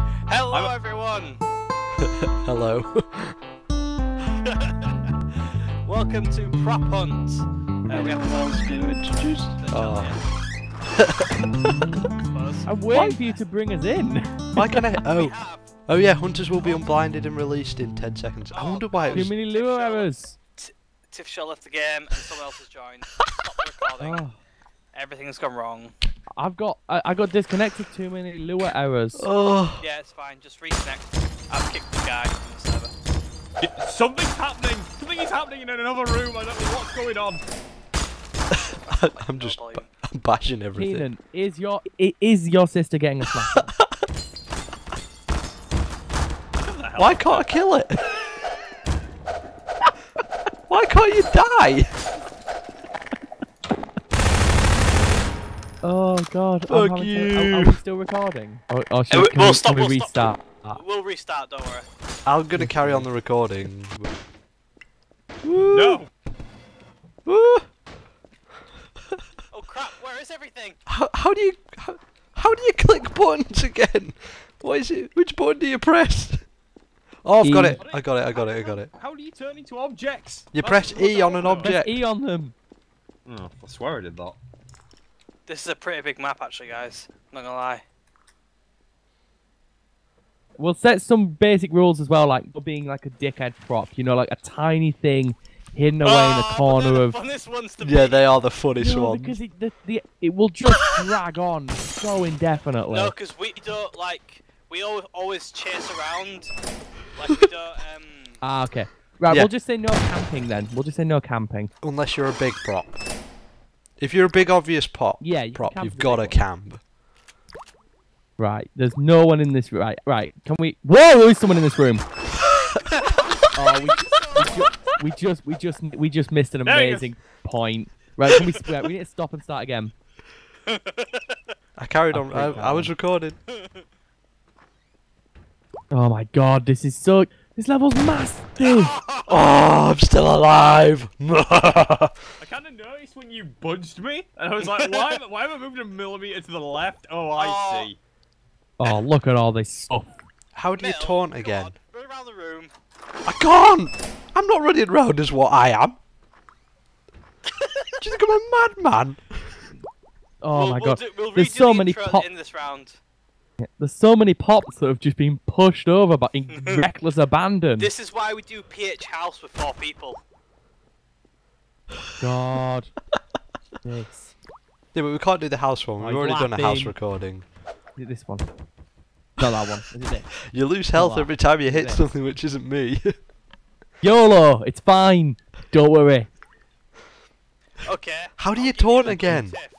Hello, I'm- everyone. Hello. Welcome to Prop Hunt. Uh, we have else been introduced? Oh. I'm waiting for you to bring us in. Why can I? Oh, oh yeah. Hunters will be unblinded and released in ten seconds. I wonder why it Too many Lua errors. Tiff Shaw left the game and someone else has joined. Stop the recording. Oh, Everything's gone wrong. I've got I, I got disconnected. Too many Lua errors. Oh. Yeah, it's fine. Just reconnect. I've kicked the guy from the server. Something's happening. Something is happening in another room. I don't know what's going on. I'm just volume. I'm bashing everything. Keenan, is your is your sister getting a smash? Why can't I kill it? Why can't you die? Oh God! Fuck I'm having to- are, you. are we still recording? Or, or should, Uh, we- can we'll we, stop- can we we'll stop. restart? We'll restart. Don't worry. I'm gonna carry on the recording. No. Woo. Oh crap! Where is everything? How, how do you how, how do you click buttons again? What is it? Which button do you press? Oh, I've got E. it. I got it. I got it. I got it. How do you turn into objects? You press E on an Press object. E on them. Oh, I swear I did that. This is a pretty big map, actually, guys. I'm Not gonna lie. We'll set some basic rules as well, like not being like a dickhead prop. You know, like a tiny thing hidden away in a Ah, corner the of. funnest ones to Yeah, beat. they are the funniest No, ones. because it, the, the, it will just drag on so indefinitely. No, because we don't like we always chase around. Like we don't. Um, Ah, okay. Right, Yeah. we'll just say no camping then. We'll just say no camping. Unless you're a big prop. If you're a big obvious pop, Yeah, you prop, you've as a got to camp. Right, there's no one in this. room. Right, right. Can we? Whoa, there is someone in this room. oh, we, we, ju- we just, we just, we just missed an There he is. amazing point. Right, can we? Right, we need to stop and start again. I carried on. I, Okay, I was recording. Oh my god, this is so. This level's massive. Oh, I'm still alive. I kind of noticed when you budged me, and I was like, why, am- why have I moved a millimeter to the left? Oh, I Oh. see. Oh, look at all this stuff. How do you Mel, taunt again? on, Run around the room. I can't. I'm not running around as what I am. Do you think I'm a madman? Oh we'll, my we'll god, do- we'll there's so the many intro pop. in this round. There's so many pops that have just been pushed over by in reckless abandon. This is why we do PH House with four people. God. this. Yeah, but we can't do the house one. We've he's already done a house recording. Is it this one? Not that one. Is it? You lose health every time you hit Yes. something which isn't me. YOLO! It's fine. Don't worry. Okay. How do I'll you give taunt a again? tip.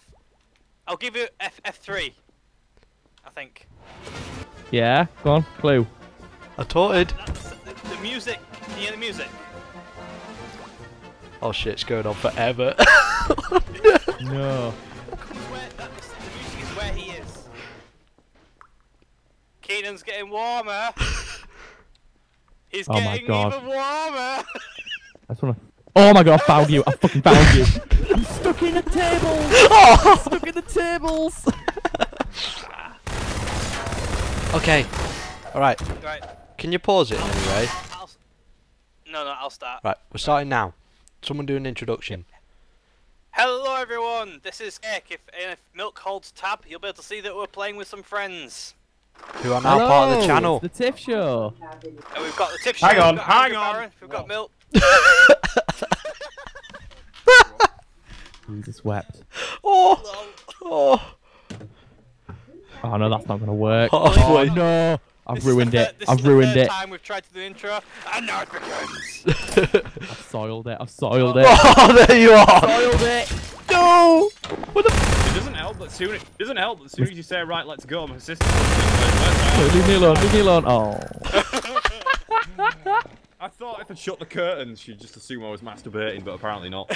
I'll give you F F3. I think. Yeah, go on. Clue. I taunted. That's the, the music. Can you hear the music? Oh shit, it's going on forever. No. Where, that's, the music is where he is. Keenan's getting warmer. He's Oh my getting God. even warmer. I just wanna. Oh my god! I found you. I fucking found you. I'm oh. stuck in the tables. Oh! I'm stuck in the tables. Okay. Alright, right. can you pause it in any way? I'll, no, no, I'll start. Right, we're starting now. Someone do an introduction. Hello, everyone. This is Cake. If, if Milk holds tab, you'll be able to see that we're playing with some friends. Who are now part of the channel. it's the Tiff Show. And we've got the tip Hang on, hang Andrew on. Barron, We've got Milk. Jesus wept. Oh, oh. Oh no, that's not gonna work. Oh, Oh wait. no! I've This is the ruined it. This I've is the ruined third it. time we've tried to do the intro, and now it begins. I've soiled it. I've soiled it. Oh, there you are. soiled it. No! It doesn't help that soon. It doesn't help that soon as you say right, let's go. My sister. I Leave me alone. Leave me alone. Oh. I thought if I shut the curtains, she'd just assume I was masturbating, but apparently not.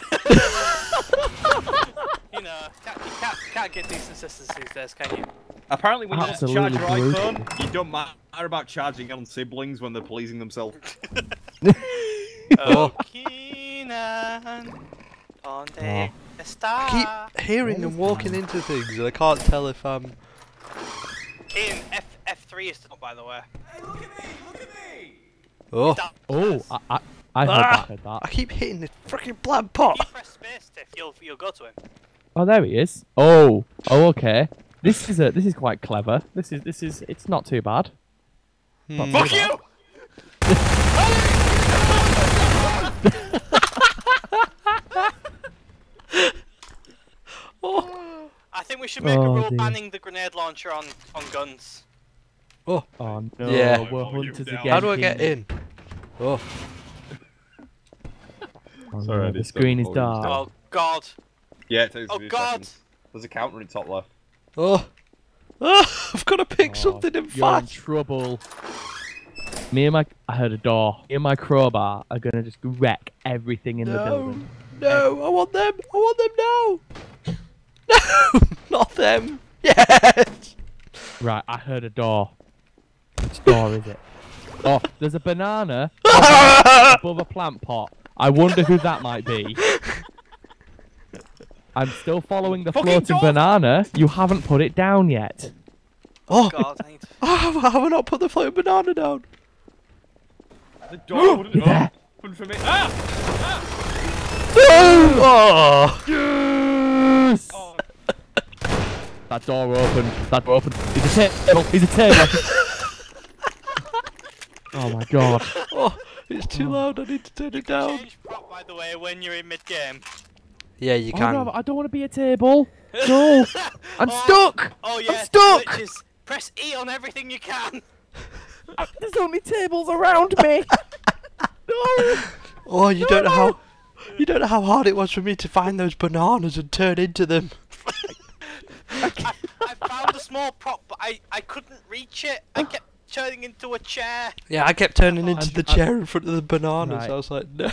You know, can't, you can't, can't get decent sisters these days, can you? Apparently, when you charge Absolutely your iPhone, you don't matter about charging on siblings when they're pleasing themselves. Oh, Keenan, donde está? keep hearing and walking into things, and I can't tell if I'm. Keenan, F F3 is up, by the way. Oh, Down- Oh, I, I, I heard Ah! that. Heard that. I keep hitting the freaking black pot. If you press space, Tiff, you'll you'll go to him. Oh, there he is. Oh, oh, okay. This is a, this is quite clever. This is, this is, it's not too bad. Hmm. Not too Fuck bad. you! Oh, I think we should make Oh, a rule dear. banning the grenade launcher on on guns. Oh oh no, Yeah. we're Oh, hunters again. how do I get in? Oh, Oh, Sorry, I no, the screen is dark. Oh God! Yeah, it takes Oh me a God! second. There's a counter in top left. Oh, oh! I've got to pick Oh, something in You're in trouble. Me and my, I heard a door. Me and my crowbar are gonna just wreck everything in the No, building. no, eh? I want them. I want them now. No, not them. Yes. Right, I heard a door. Which door is it? Oh, there's a banana above a plant pot. I wonder who that might be. I'm still following the Fucking floating door! banana. You haven't put it down yet. Oh, God! I need to... oh, have I not put the floating banana down? The door wouldn't Yeah. open for me. Ah! No. Oh. Yes! Oh, That door opened. That door opened. He's a table. He's a table. oh my god. oh, it's too loud. I need to turn it down. Change prop, by the way, when you're in mid game. Yeah, you Oh can. no, I don't want to be a table. No. I'm Oh. stuck. Oh yeah, stuck! glitches. Press E on everything you can. There's only tables around me. no. Oh, you don't know how. You don't know how hard it was for me to find those bananas and turn into them. I, I found a small prop, but I, I couldn't reach it. I kept turning into a chair. Yeah, I kept turning into I'm- the I'm- chair in front of the bananas. Right. I was like, no.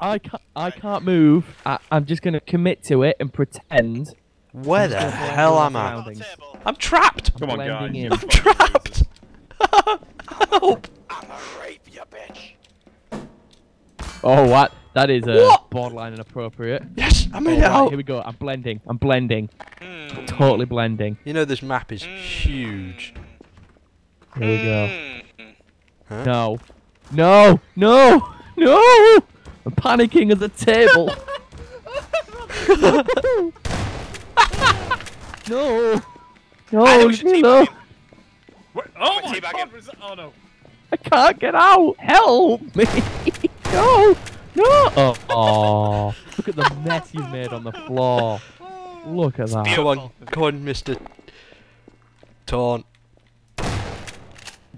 I can't. I can't move. I, I'm just gonna commit to it and pretend. Where the gonna hell am in I? On the Surroundings. I'm trapped. Come on, guys. In. I'm fucking trapped. Help! I'm a rape you, bitch. Oh, what? That is uh, What? borderline inappropriate. Yes, I made it Alright, out. here we go. I'm blending. I'm blending. Hmm. Totally blending. You know this map is huge. Here we go. Hmm. No. No. No. No. I'm panicking at the table. no. No. I think leave me alone. oh my god! Oh no. I can't get out. Help me. no. No. Oh. oh. Look at the mess you've made on the floor. Look at that. Come on, come on, Mister Taunt.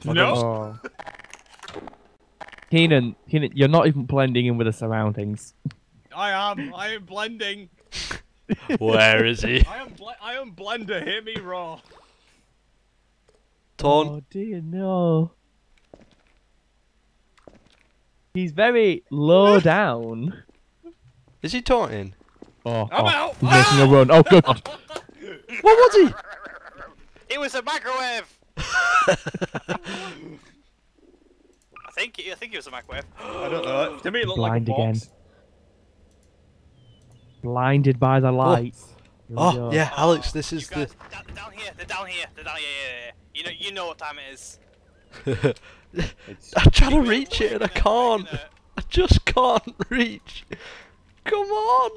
No. Oh. Keenan, Keenan, you're not even blending in with the surroundings. I am. I am blending. Where is he? I am. Ble- I am blender. Hear me raw. Taunt. Oh dear, no. He's very low down. Is he taunting? Oh, I'm oh, out. he's making a ah! run. Oh, good. What was he? It was a microwave. I think I think it was a microwave. I don't know. To me, it looked Blind like a again. Blinded by the oh. lights. Here we Oh, yeah, Alex, this is the. guys, down, down here. They're down here. They're down here. Yeah, yeah, yeah. You know, you know what time it is. I'm trying to reach it and I can't. Uh, I just can't reach. Come on.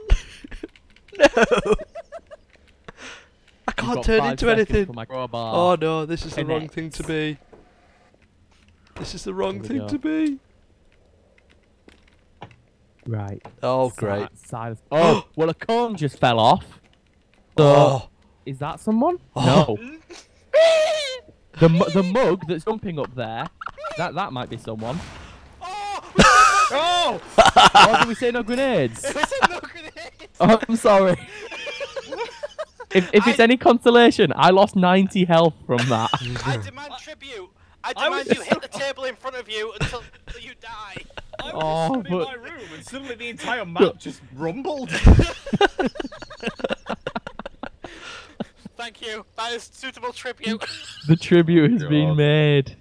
no. I can't turn into anything. for my crowbar. Oh no, this is the wrong thing to be. This is the wrong thing go. to be. Right. Oh Si- great. Side of- Oh, well, a cone just fell off. So, Oh. is that someone? Oh. No. The the mug that's jumping up there. That that might be someone. Oh! Oh! Oh, did we say no grenades? it was no grenade. Oh, I'm sorry. If, if it's I- any consolation, I lost 90 health from that. I demand tribute. I I was demand you hit the table in front of you until you die. I was Oh, just stood in my room and suddenly the entire map just rumbled. Thank you. That is suitable tribute. the tribute has been made.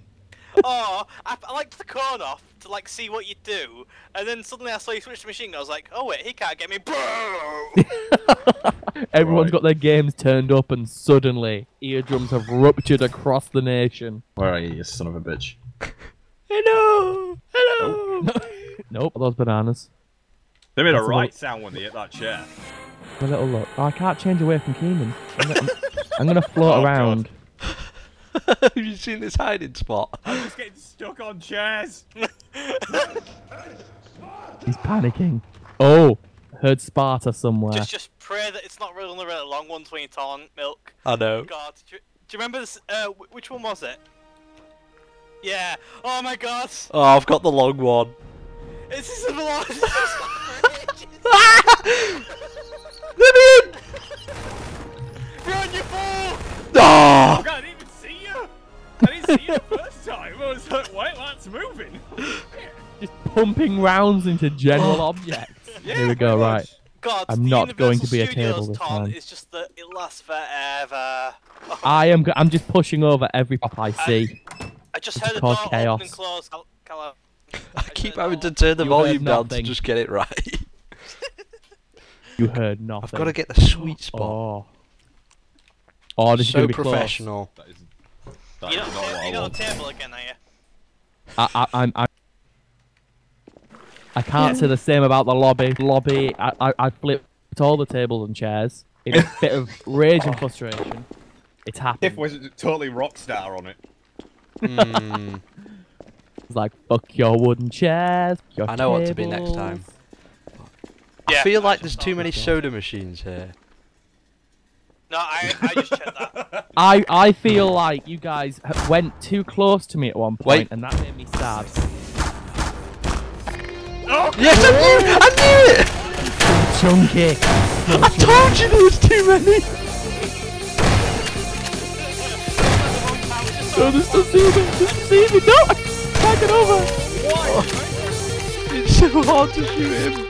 Oh, I, I liked the cone off to like see what you do, and then suddenly I saw you switch to machine gun. I was like, oh wait, he can't get me, bro. Everyone's Right. got their games turned up, and suddenly eardrums have ruptured across the nation. Where are you, you son of a bitch? Hello! Hello! Nope, those bananas. They made a That's a right little- sound when they hit that chair. A little look. Oh, I can't change away from Keenan. I'm gonna, I'm gonna float Oh, God. Around. Have you seen this hiding spot? I'm just getting stuck on chairs. He's panicking. Oh, heard Sparta somewhere. just, just pray that it's not really one of the really long ones when you taunt milk. I know. God, do you, do you remember this? Uh, which one was it? Yeah. Oh my God. Oh, I've got the long one. This is a lot. Just rounds into general oh. objects. Yeah, Here we go, right. God, I'm not going to Universal be a table this taunt time. is just that it lasts forever. I am. I'm just pushing over every pop I see. I just It's heard the door called open and chaos. close. Cal- Callum. I keep heard having to turn the You volume down to just get it right. You heard nothing. I've got to get the sweet spot. Oh. Oh, this is so gonna be close. professional. That is, that You're is not, not what I you're not on want. the table again, are you? I, I, I'm. I, I can't say the same about the lobby. Lobby. I, I, I flipped all the tables and chairs in a bit of rage and frustration. It's happened. Tiff was totally rockstar on it. Mm, It's like fuck your wooden chairs. Your I know what to be next time. Yeah, I feel I like there's too many that. soda machines here. No, I, I just checked that. I, I feel like you guys went too close to me at one point, Wait. and that made me sad. Oh, yes, I knew! I knew it! Chunky. I told you there was too many! Oh, this doesn't see me. This doesn't see me. No, I can't get over. Oh. It's so hard to shoot him.